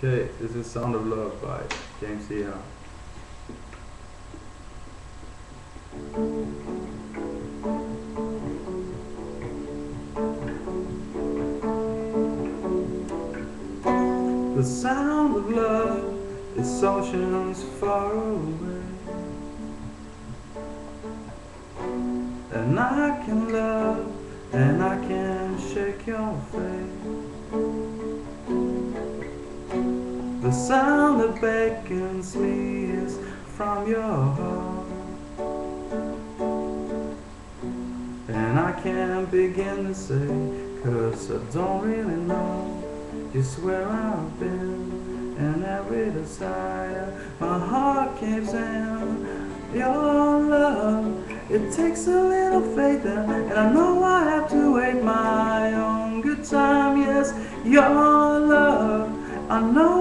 Okay, this is Sound of Love by James Iha. The sound of love is oceans far away. And I can love and I can shake your face. The sound that beckons me is from your heart. And I can't begin to say, cause I don't really know just where I've been. And every desire my heart gives in. Your love, it takes a little faith and, and I know I have to wait my own good time. Yes, your love. I know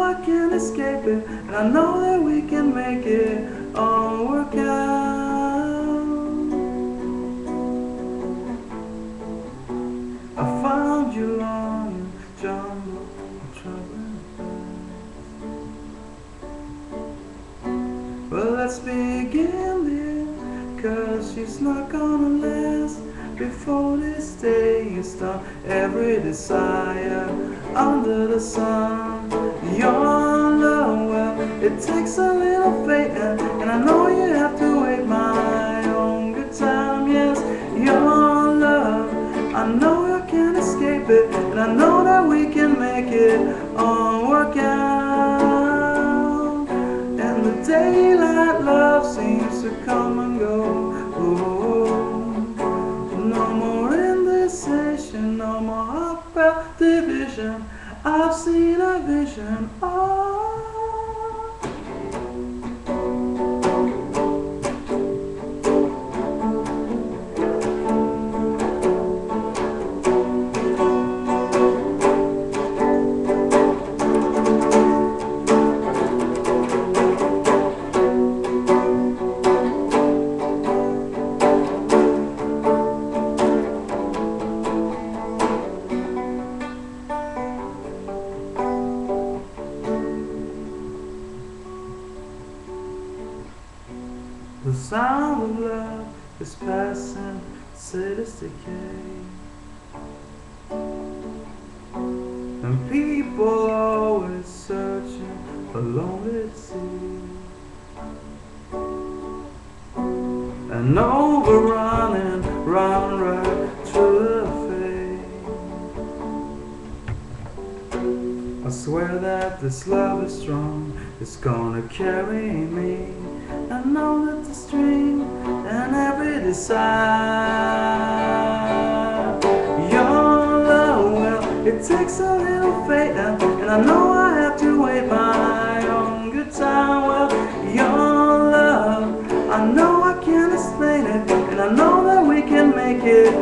escape it, and I know that we can make it all work out. I found you on a jumble paths. But let's begin there, cause she's not gonna last before this day is done. Every desire under the sun. Your love, well, it takes a little faith, and, I know you have to wait my own good time. Yes, your love, I know I can't escape it, and I know that we can make it all work out. And the daylight love seems to come and go. Oh, no more indecision, no more heartfelt division. I've seen a vision. Oh. The sound of love is passing, cities decay. And people always searching for lonely sea. And overrunning, run right to the fade. I swear that this love is strong, it's gonna carry me. Know that the and desire Your love, well, it takes a little faith and, and I know I have to wait my own good time. Well, your love, I know I can't explain it And I know that we can make it